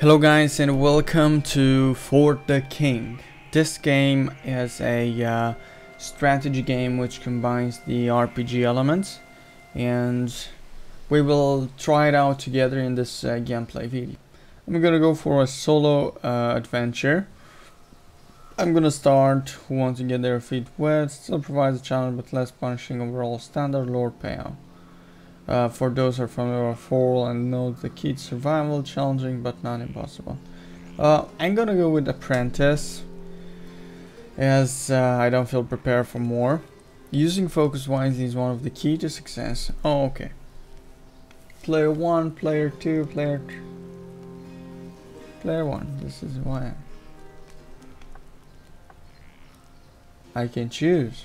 Hello guys and welcome to For the King. This game is a uh, strategy game which combines the RPG elements and we will try it out together in this uh, gameplay video. I'm gonna go for a solo uh, adventure. I'm gonna start who wants to get their feet wet, still provides a challenge but less punishing overall standard lore payout. Uh, for those who are familiar with Fall and know the key survival, challenging but not impossible. Uh, I'm gonna go with Apprentice, as uh, I don't feel prepared for more. Using focus wisely is one of the key to success. Oh, okay. Player 1, player 2, player... Player 1, this is why. I can choose.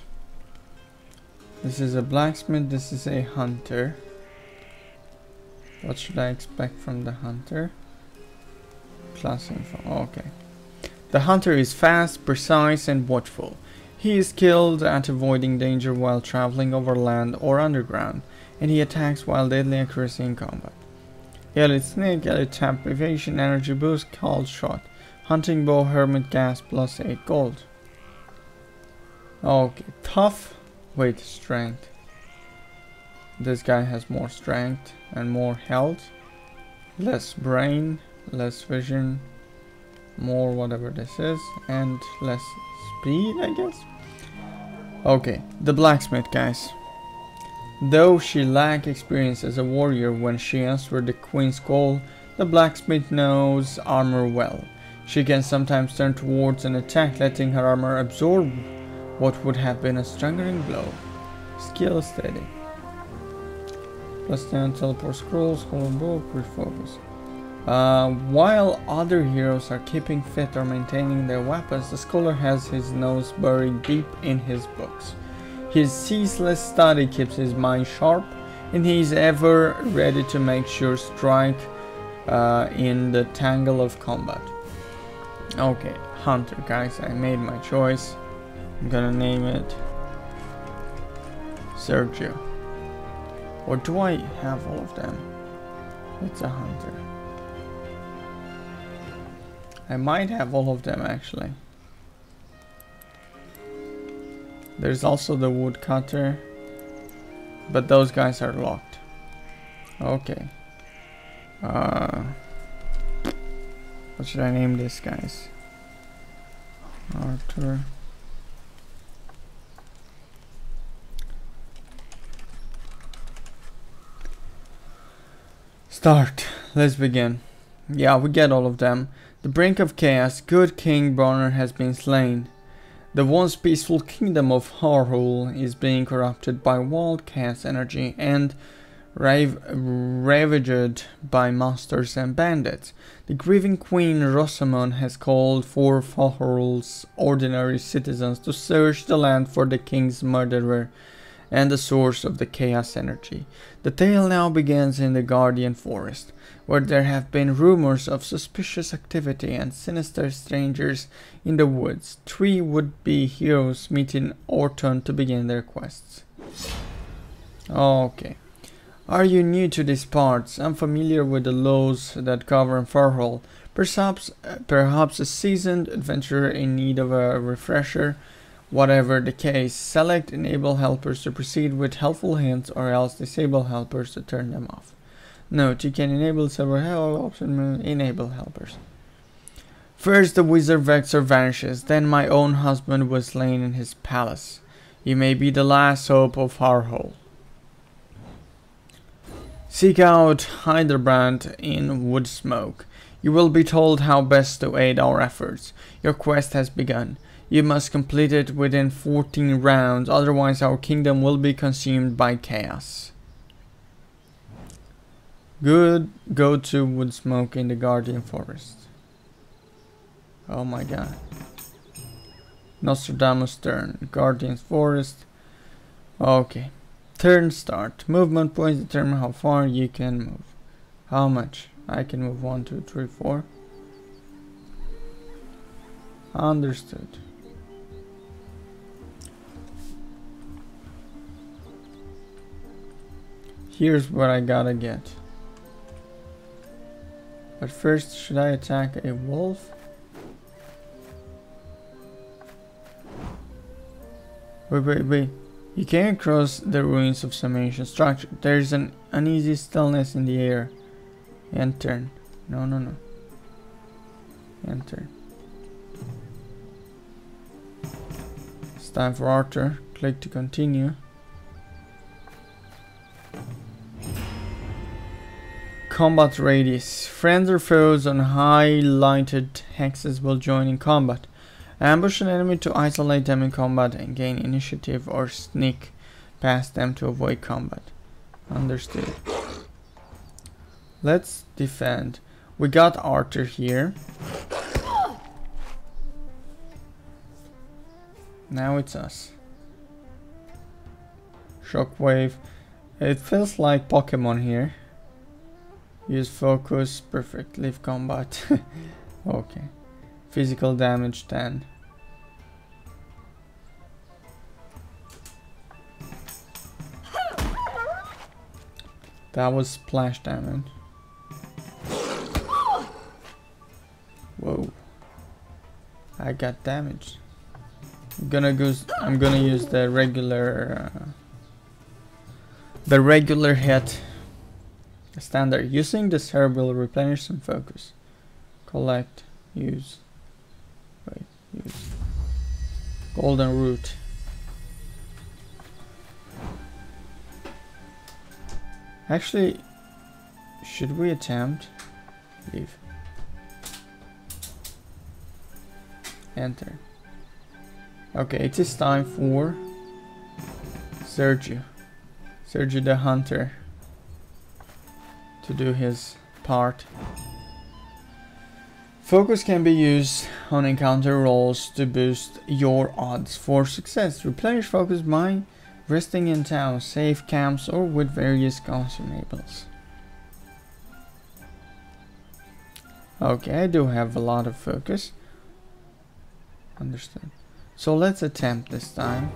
This is a blacksmith, this is a hunter. What should I expect from the hunter? Class info. Oh, okay. The hunter is fast, precise, and watchful. He is skilled at avoiding danger while traveling over land or underground, and he attacks while deadly accuracy in combat. Elite Snake, Elite Tap, Evasion, Energy Boost, Called Shot, Hunting Bow, Hermit Gas, plus 8 gold. Okay, tough. Wait, strength. This guy has more strength and more health. Less brain, less vision, more whatever this is, and less speed, I guess. Okay, the blacksmith, guys. Though she lacked experience as a warrior when she answered the queen's call, the blacksmith knows armor well. She can sometimes turn towards an attack, letting her armor absorb what would have been a strangling blow. Skill steady. Plus 10 teleport scrolls, hold book, refocus. Uh, while other heroes are keeping fit or maintaining their weapons, the scholar has his nose buried deep in his books. His ceaseless study keeps his mind sharp, and he is ever ready to make sure strike uh, in the tangle of combat. Okay, Hunter, guys, I made my choice. I'm gonna name it Sergiu. Or do I have all of them? It's a hunter. I might have all of them actually. There's also the woodcutter. But those guys are locked. Okay. Uh, what should I name this guys? Arthur. Start. Let's begin. Yeah, we get all of them. The brink of chaos, good King Bronner has been slain. The once peaceful kingdom of Fahrul is being corrupted by wild chaos energy and rav ravaged by monsters and bandits. The grieving queen Rosamond has called for Fahrul's ordinary citizens to search the land for the king's murderer and the source of the chaos energy. The tale now begins in the Guardian Forest, where there have been rumors of suspicious activity and sinister strangers in the woods. Three would-be heroes meet in Orton to begin their quests. Okay. Are you new to these parts, unfamiliar with the laws that govern Fahrul, perhaps, uh, perhaps a seasoned adventurer in need of a refresher, Whatever the case, select enable helpers to proceed with helpful hints or else disable helpers to turn them off. Note, you can enable several help options uh, enable helpers. First the wizard Vexor vanishes, then my own husband was slain in his palace. You may be the last hope of Fahrul. Seek out Hildebrand in Woodsmoke. You will be told how best to aid our efforts. Your quest has begun. You must complete it within 14 rounds, otherwise our kingdom will be consumed by chaos. Good, go to Woodsmoke in the Guardian Forest. Oh my god. Nostradamus turn, Guardian's Forest. Okay. Turn start. Movement points determine how far you can move. How much? I can move 1, 2, 3, 4. Understood. Here's what I gotta get. But first, should I attack a wolf? Wait, wait, wait. You came across the ruins of some ancient structure. There is an uneasy stillness in the air. Enter. No, no, no. Enter. It's time for Arthur. Click to continue. Combat radius. Friends or foes on highlighted hexes will join in combat. Ambush an enemy to isolate them in combat and gain initiative or sneak past them to avoid combat. Understood. Let's defend. We got Arthur here. Now it's us. Shockwave. It feels like Pokemon here. Use focus. Perfect. Leave combat. okay. Physical damage 10. That was splash damage. Whoa. I got damaged. I'm gonna go. I'm gonna use the regular, uh, the regular hit. Standard. Using this herb will replenish some focus. Collect. Use. Wait, use. Golden root. Actually, should we attempt? Leave. Enter. Okay, it is time for Sergiu. Sergiu the Hunter to do his part. Focus can be used on encounter rolls to boost your odds for success. Replenish focus by resting in town, safe camps, or with various consumables. Okay, I do have a lot of focus. Understood. So let's attempt this time.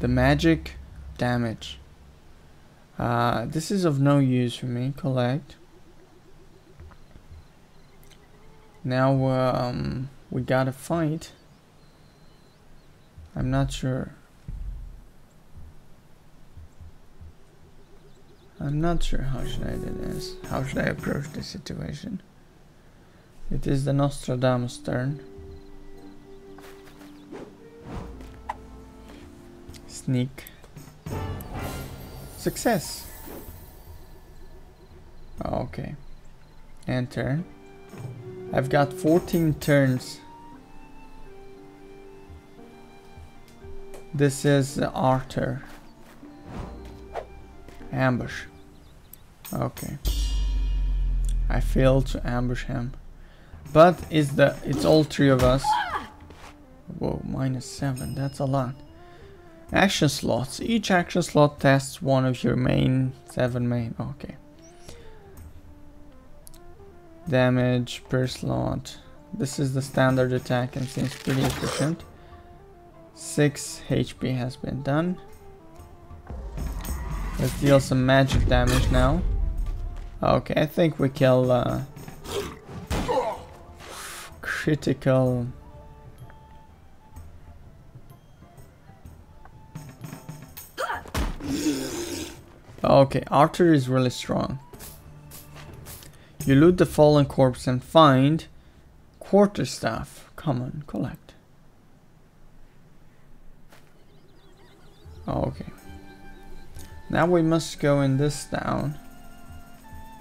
The magic damage. Uh, this is of no use for me. Collect. Now um, we gotta fight. I'm not sure. I'm not sure how should I do this. How should I approach this situation? It is the Nostradamus turn. Sneak. Success. Okay. And turn. I've got 14 turns. This is Arthur. Ambush. Okay. I failed to ambush him. But it's the it's all three of us. Whoa, minus seven, that's a lot. Action slots. Each action slot tests one of your main seven main. Okay. Damage per slot. This is the standard attack and seems pretty efficient. 6 HP has been done. Let's deal some magic damage now. Okay, I think we kill uh, critical Okay, Arthur is really strong. You loot the fallen corpse and find quarterstaff. Come on, collect. Oh, okay. Now we must go in this town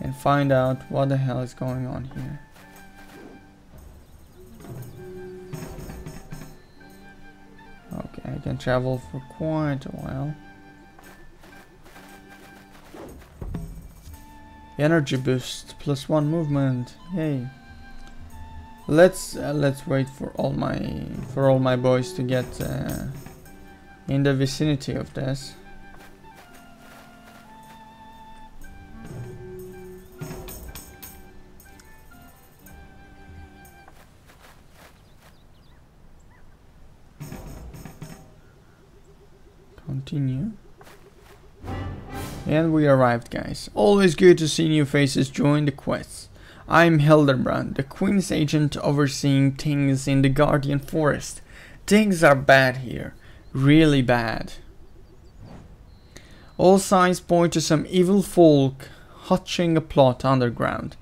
and find out what the hell is going on here. Okay, I can travel for quite a while. Energy boost plus one movement. Yay. Let's uh, let's wait for all my for all my boys to get uh, in the vicinity of this. And we arrived guys. Always good to see new faces join the quests. I'm Hildebrand, the Queen's agent overseeing things in the Guardian Forest. Things are bad here. Really bad. All signs point to some evil folk hatching a plot underground.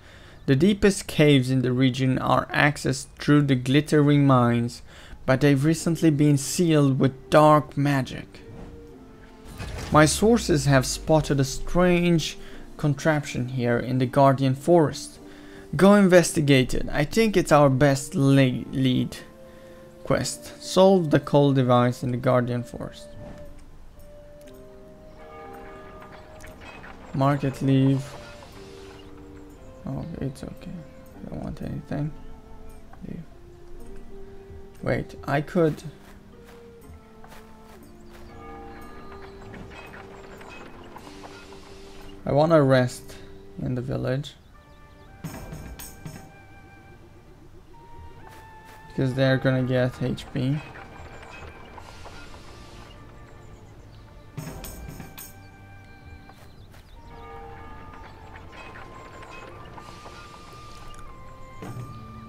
The deepest caves in the region are accessed through the glittering mines, but they've recently been sealed with dark magic. My sources have spotted a strange contraption here in the Guardian Forest. Go investigate it. I think it's our best lead quest. Solve the cult device in the Guardian Forest. Market leave. Oh, it's okay. I don't want anything. Leave. Wait, I could... I want to rest in the village. Because they're gonna get HP.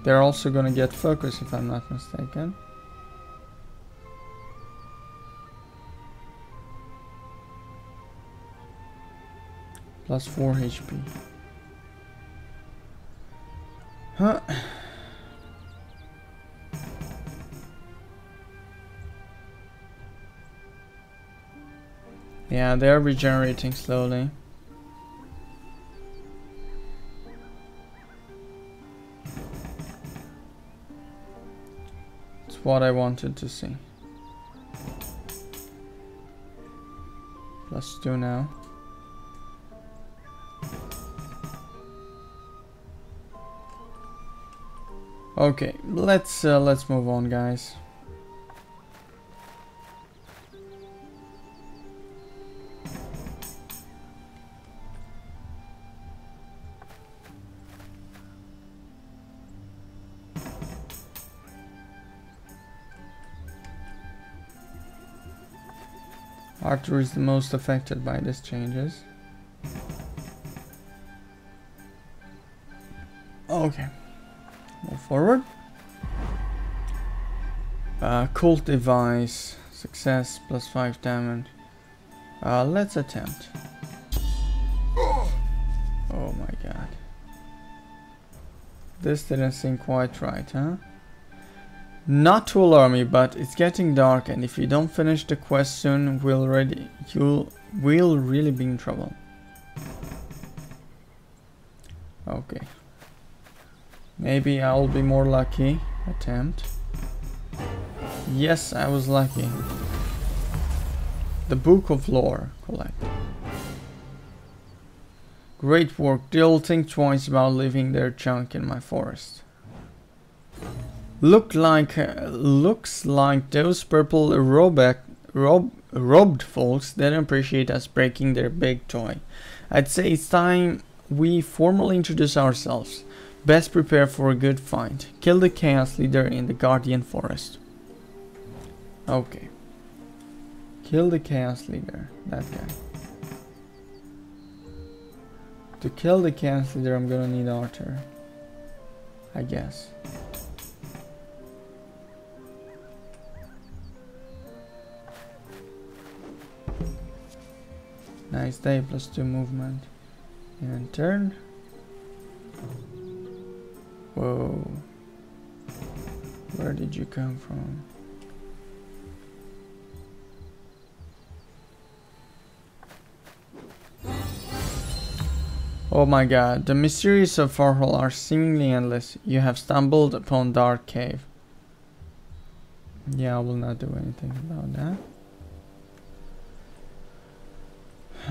They're also gonna get focus if I'm not mistaken. Plus 4 HP. Huh. Yeah, they're regenerating slowly. It's what I wanted to see. Plus two now. Okay, let's uh, let's move on, guys. Arthur is the most affected by these changes. Okay. Forward. Uh, cult device. Success plus 5 damage. Uh, let's attempt. Oh my god. This didn't seem quite right, huh? Not to alarm you, but it's getting dark and if you don't finish the quest soon, we'll ready you'll will really be in trouble. Okay. Maybe I'll be more lucky. Attempt. Yes, I was lucky. The Book of Lore. Collect. Great work. They'll think twice about leaving their junk in my forest. Look like, uh, looks like those purple robeck, rob, robbed folks didn't appreciate us breaking their big toy. I'd say it's time we formally introduce ourselves. Best prepare for a good fight. Kill the Chaos Leader in the Guardian Forest. Okay. Kill the Chaos Leader. That guy. To kill the Chaos Leader, I'm gonna need Arthur. I guess. Nice day, plus 2 movement. And turn. Whoa. Where did you come from? Oh my god, the mysteries of Fahrul are seemingly endless. You have stumbled upon dark cave. Yeah, I will not do anything about that.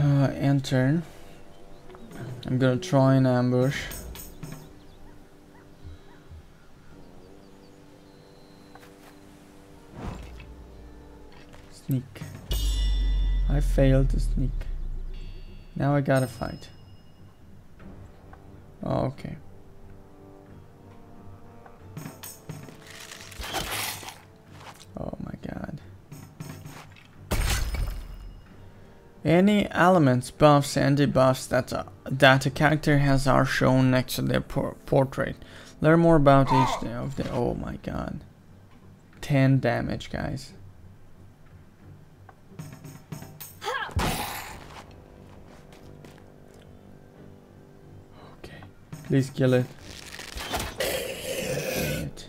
Uh, enter. I'm gonna try an ambush. Sneak. I failed to sneak. Now I gotta fight. Okay. Oh, okay. Any elements, buffs, and debuffs that, uh, that a character has are shown next to their por portrait. Learn more about each of the... Oh my god. 10 damage, guys. Please kill it. it.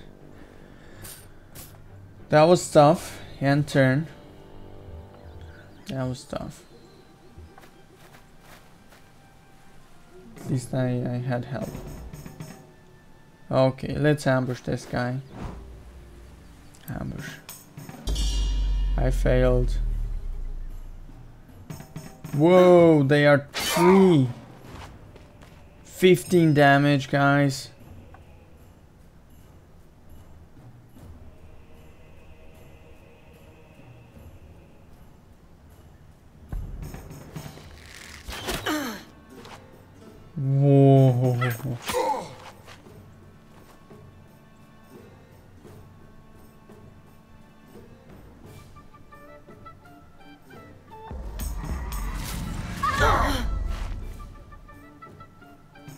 That was tough. End turn. That was tough. At least I, I had help. Okay, let's ambush this guy. Ambush. I failed. Whoa, they are three. 15 damage, guys.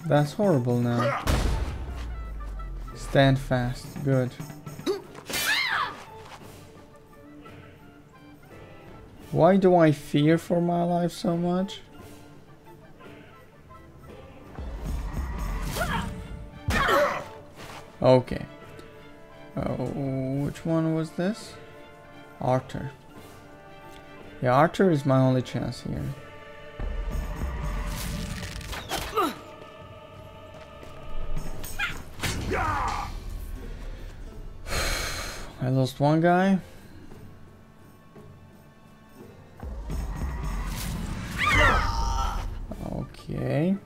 That's horrible now. Stand fast. Good. Why do I fear for my life so much? Okay. Oh, which one was this? Arthur. Yeah, Arthur is my only chance here. Lost one guy. Okay.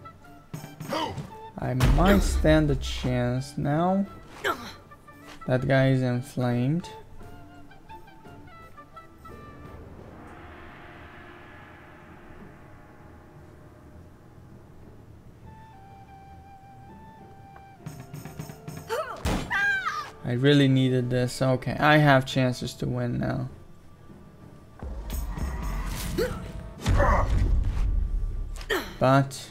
I might stand a chance now. That guy is inflamed. I really needed this. Okay, I have chances to win now. But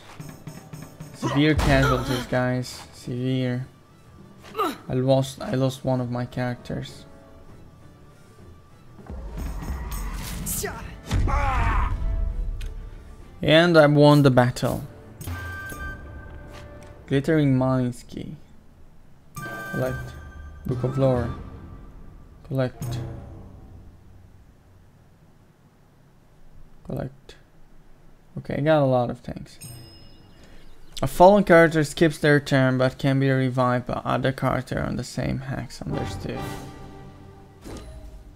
severe casualties, guys. Severe. I lost I lost one of my characters. And I won the battle. Glittering Mines key. Collect. Book of Lore. Collect. Collect. Okay, I got a lot of things. A fallen character skips their turn but can be revived by other character on the same hex, understood.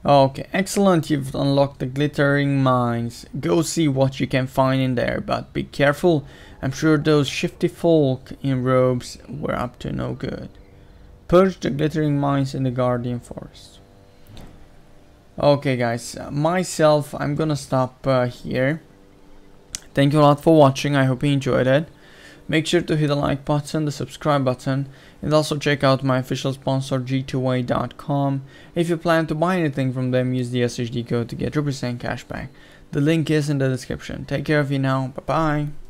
Okay, excellent, you've unlocked the glittering mines. Go see what you can find in there, but be careful, I'm sure those shifty folk in robes were up to no good. Purge the glittering mines in the Guardian Forest. Okay guys, uh, myself, I'm gonna stop uh, here. Thank you a lot for watching, I hope you enjoyed it. Make sure to hit the like button, the subscribe button, and also check out my official sponsor g2a.com. If you plan to buy anything from them, use the SHD code to get 2% cashback. The link is in the description. Take care of you now, bye bye.